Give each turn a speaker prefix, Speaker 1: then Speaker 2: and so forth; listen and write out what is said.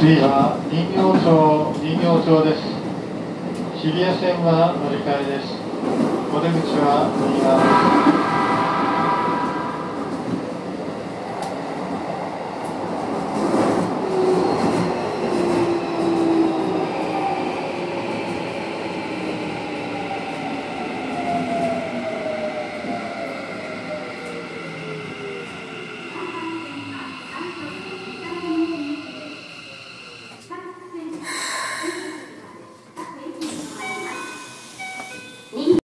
Speaker 1: 次は。人形町人形町です。日比谷線は乗り換えです。お出口は右側です。